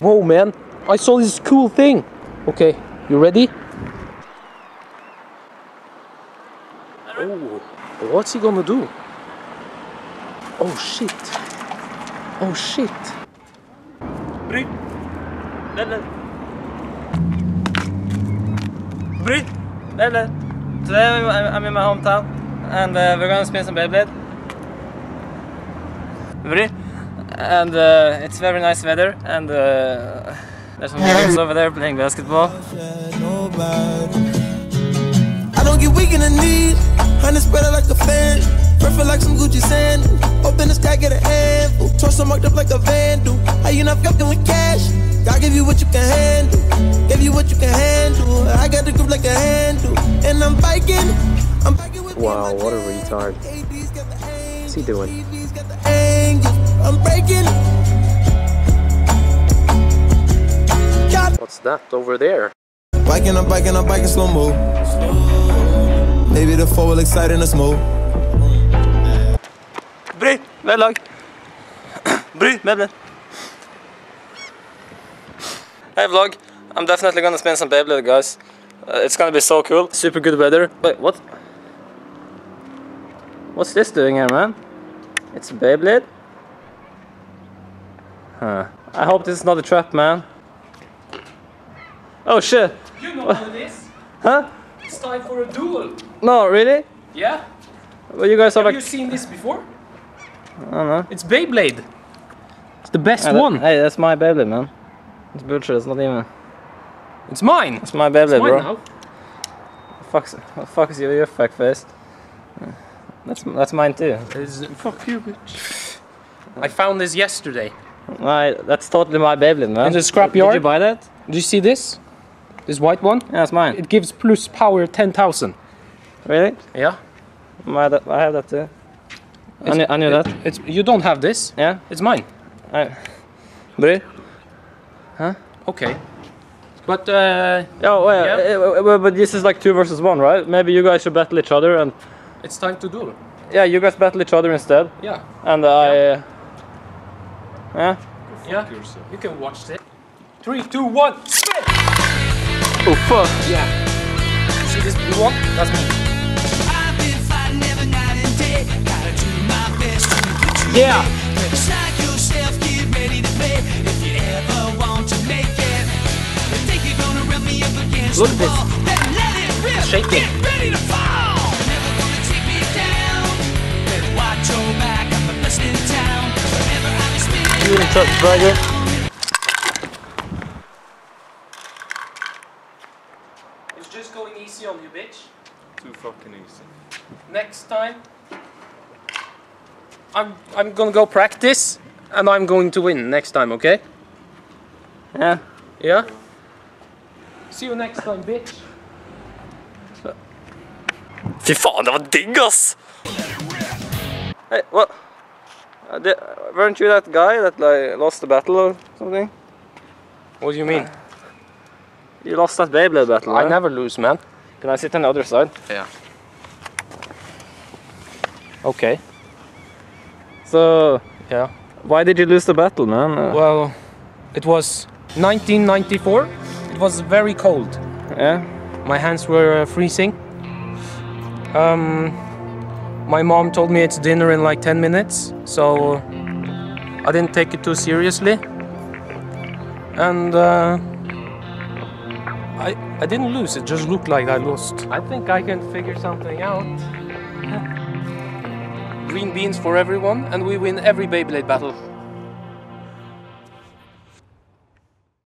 Whoa, man! I saw this cool thing. Okay, you ready? Oh, what's he gonna do? Oh shit! Oh shit! Bry. Lelle. Bry. Lelle. Today I'm, in my hometown and uh, we're gonna spin some Beyblade. Bry. And uh, it's very nice weather and uh, there's some girls over there playing basketball. I don't get weak in the knees. Honey spread it like a fan. Perfect like some Gucci sand. Open the sky, get a handful. Torso marked up like a vandal. How you not fucking with cash? God give you what you can handle. Give you what you can handle. I got the grip like a handle. And I'm biking. I'm biking with Wow, what a retard. AD's got the What's he doing? I'm breaking. God. What's that over there? Biking, I'm biking, I'm biking slow mo. Maybe the four will excite in the smoke. Bry. Vel lag. Bry. Beyblade. Hey vlog. I'm definitely gonna spin some Beyblade guys. Uh, it's gonna be so cool. Super good weather. Wait, what? What's this doing here, man? It's a Beyblade? Huh. I hope this is not a trap, man. Oh shit. You know what it is? Huh? It's time for a duel. No, really? Yeah? Well, you guys are Have like. you seen this before? I don't know. It's Beyblade. It's the best Hey, that- one. Hey, that's my Beyblade, man. It's bullshit. It's not even. It's mine. It's my Beyblade, It's mine bro. now. Fuck, fuck is you, you fuck face. That's that's mine too. It's, fuck you, bitch. I found this yesterday. My, that's totally my Beyblade, man. In the scrap Did you buy that? Do you see this? This white one? Yeah, it's mine. It gives plus power 10,000. Really? Yeah. My, that, I have that too. I knew, I knew that. It's you don't have this. Yeah. It's mine. I, Bry? Okay. But uh, Oh, wait, Yeah. eh, eh, but this is like two versus one, right? Maybe you guys should battle each other and it's time to duel. yeah, you guys battle each other instead, Yeah. and I. Uh, yeah. Yeah. You can watch it. Three, two, one, spin! Oh fuck! Yeah. You see this blue one? That's me. I've been fighting every night and day. Gotta do my best to put you Yeah. Psych yourself, get ready to play. If you ever want to make it, you think you're gonna run me up against Look at this. Spinning You touch, brother? It's just going easy on you, bitch. Too fucking easy. Next time, I'm I'm gonna go practice, and I'm going to win next time. Okay? Yeah. Yeah. See you next time, bitch. Fy faen, det var digg, ass! Hey, what? Uh, di- weren't you that guy that like lost the battle or something? What do you mean? You lost that Beyblade battle, I right? never lose, man. Can I sit on the other side? Yeah. Okay. So, Yeah. why did you lose the battle, man? Uh, Well, it was 1994. It was very cold. yeah. My hands were uh, freezing. Um, my mom told me it's dinner in like 10 minutes, so I didn't take it too seriously. And uh, I, I didn't lose, it just looked like I lost. I think I can figure something out. Green beans for everyone, and we win every Beyblade battle.